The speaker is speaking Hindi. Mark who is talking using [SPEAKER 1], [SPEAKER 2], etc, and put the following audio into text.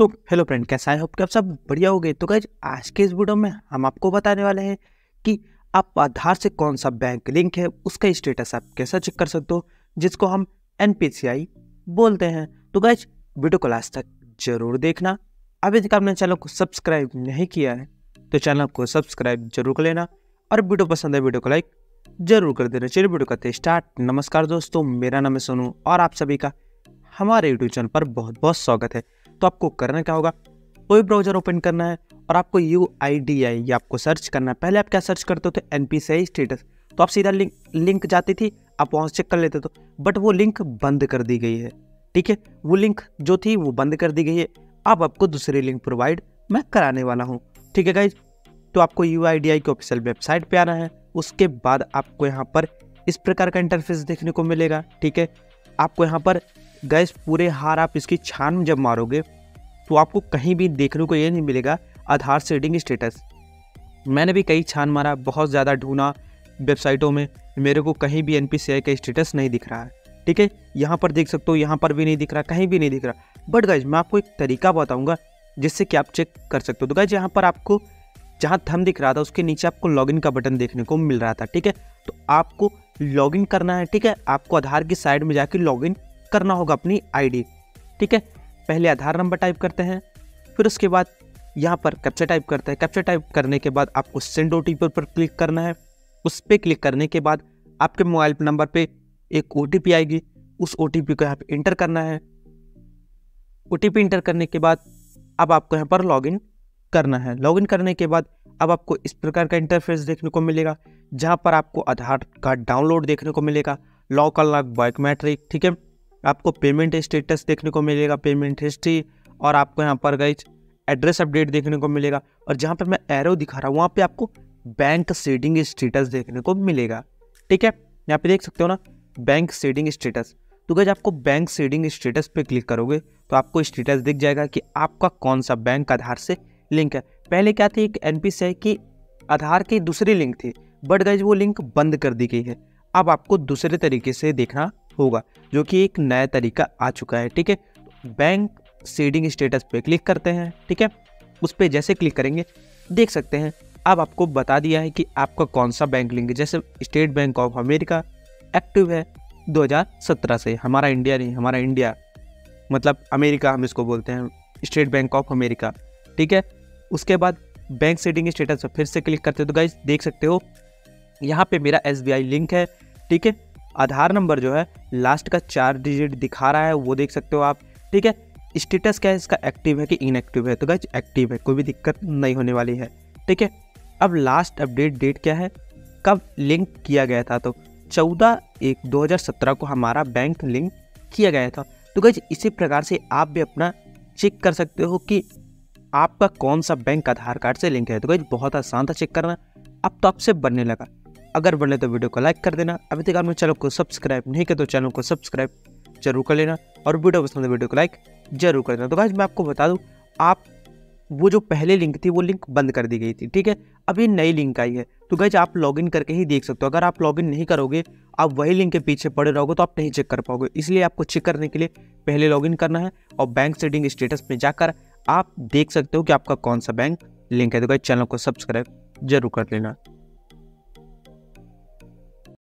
[SPEAKER 1] तो हेलो फ्रेंड कैसा है? होप कि आप सब बढ़िया हो गए। तो गाइज़ आज के इस वीडियो में हम आपको बताने वाले हैं कि आप आधार से कौन सा बैंक लिंक है, उसका स्टेटस आप कैसा चेक कर सकते हो, जिसको हम एनपीसीआई बोलते हैं। तो गाइज़ वीडियो को लास्ट तक ज़रूर देखना। अभी तक आपने चैनल को सब्सक्राइब नहीं किया है तो चैनल को सब्सक्राइब ज़रूर कर लेना और वीडियो पसंद है वीडियो को लाइक ज़रूर कर देना। चलिए वीडियो करते स्टार्ट नमस्कार दोस्तों, मेरा नाम है सोनू और आप सभी का हमारे यूट्यूब चैनल पर बहुत बहुत स्वागत है। तो आपको करना क्या होगा? कोई ब्राउज़र ओपन करना है और आपको यू आई डी आई या आपको सर्च करना है। पहले आप क्या सर्च करते थे? एन पी सी स्टेटस तो आप सीधा लिंक लिंक जाती थी, आप वहाँ चेक कर लेते तो बट वो लिंक बंद कर दी गई है। ठीक है? वो लिंक जो थी, वो बंद कर दी गई है। अब आपको दूसरी लिंक प्रोवाइड मैं कराने वाला हूँ। ठीक है गाइज़ तो आपको यू आई डी आई की ऑफिशियल वेबसाइट पर आना है। उसके बाद आपको यहाँ पर इस प्रकार का इंटरफेस देखने को मिलेगा। ठीक है? आपको यहाँ पर गैस पूरे हार आप इसकी छान जब मारोगे तो आपको कहीं भी देखने को ये नहीं मिलेगा आधार सेडिंग स्टेटस। मैंने भी कई छान मारा, बहुत ज़्यादा ढूंढा वेबसाइटों में, मेरे को कहीं भी एनपीसीआई का स्टेटस नहीं दिख रहा है। ठीक है, यहाँ पर देख सकते हो, यहाँ पर भी नहीं दिख रहा, कहीं भी नहीं दिख रहा। बट गाइज़ मैं आपको एक तरीका बताऊँगा, जिससे कि आप चेक कर सकते हो। तो गाइज़ यहाँ पर आपको, जहाँ थम दिख रहा था, उसके नीचे आपको लॉगिन का बटन देखने को मिल रहा था। ठीक है तो आपको लॉगिन करना है। ठीक है, आपको आधार की साइड में जाके लॉगिन करना होगा अपनी आईडी ठीक है? पहले आधार नंबर टाइप करते हैं, फिर उसके बाद यहाँ पर कैप्चर टाइप करते हैं। कैप्चर टाइप करने के बाद आपको सेंड ओटीपी पर क्लिक करना है। उस पर क्लिक करने के बाद आपके मोबाइल नंबर पर एक ओटीपी आएगी। उस ओटीपी को यहाँ पर इंटर करना है। ओटीपी इंटर करने के बाद अब आपको यहाँ पर लॉगिन करना है। लॉगिन करने के बाद अब आपको इस प्रकार का इंटरफेस देखने को मिलेगा, जहाँ पर आपको आधार कार्ड डाउनलोड देखने को मिलेगा। लॉक अनलॉक बायोमेट्रिक ठीक है? आपको पेमेंट स्टेटस देखने को मिलेगा पेमेंट हिस्ट्री और आपको यहाँ पर गई एड्रेस अपडेट देखने को मिलेगा। और जहाँ पर मैं एरो दिखा रहा हूँ, वहाँ पर आपको बैंक सेडिंग स्टेटस देखने को मिलेगा। ठीक है? यहाँ पे देख सकते हो ना बैंक सेडिंग स्टेटस तो गज आपको बैंक सेडिंग स्टेटस पे क्लिक करोगे तो आपको स्टेटस दिख जाएगा कि आपका कौन सा बैंक आधार से लिंक है। पहले क्या थी, एक एन की आधार की दूसरी लिंक थी बट गज वो लिंक बंद कर दी गई है। अब आपको दूसरे तरीके से देखना होगा, जो कि एक नया तरीका आ चुका है, ठीक है? बैंक सेडिंग स्टेटस पे क्लिक करते हैं, ठीक है? उस पर जैसे क्लिक करेंगे, देख सकते हैं, अब आपको बता दिया है कि आपका कौन सा बैंक लिंक है, जैसे State Bank of America active है 2017 से, हमारा इंडिया नहीं, हमारा इंडिया मतलब अमेरिका हम इसको बोलते हैं, स्टेट बैंक ऑफ़ अमेरिका, ठीक है? उसके बाद बैंक सेटिंग स्टेटस पर फिर से क्लिक करते हो तो गाइज़ देख सकते हो, यहाँ पे मेरा एसबीआई लिंक है, ठीक है? आधार नंबर जो है लास्ट का चार डिजिट दिखा रहा है, वो देख सकते हो आप। ठीक है? स्टेटस क्या है? इसका एक्टिव है कि इनएक्टिव है? तो गाइज़ एक्टिव है, कोई भी दिक्कत नहीं होने वाली है। ठीक है? अब लास्ट अपडेट डेट क्या है? कब लिंक किया गया था? तो चौदह एक 2017 को हमारा बैंक लिंक किया गया था। तो गज इसी प्रकार से आप भी अपना चेक कर सकते हो कि आपका कौन सा बैंक आधार कार्ड से लिंक है। तो गज बहुत आसान था चेक करना। अब तो आपसे बनने लगा। अगर बने तो वीडियो को लाइक कर देना। अभी तक आपने चैनल को सब्सक्राइब नहीं किया तो चैनल को सब्सक्राइब ज़रूर कर लेना और वीडियो पसंद है वीडियो को लाइक ज़रूर कर देना। तो गाइज़ मैं आपको बता दूँ, आप वो जो पहले लिंक थी, वो लिंक बंद कर दी गई थी, ठीक है? अभी नई लिंक आई है। तो गाइज़ आप लॉगिन करके ही देख सकते हो। अगर आप लॉगिन नहीं करोगे, आप वही लिंक के पीछे पड़े रहोगे तो आप नहीं चेक कर पाओगे। इसलिए आपको चेक करने के लिए पहले लॉगिन करना है और बैंक सेटिंग स्टेटस में जाकर आप देख सकते हो कि आपका कौन सा बैंक लिंक है। तो गाइज़ चैनल को सब्सक्राइब ज़रूर कर लेना।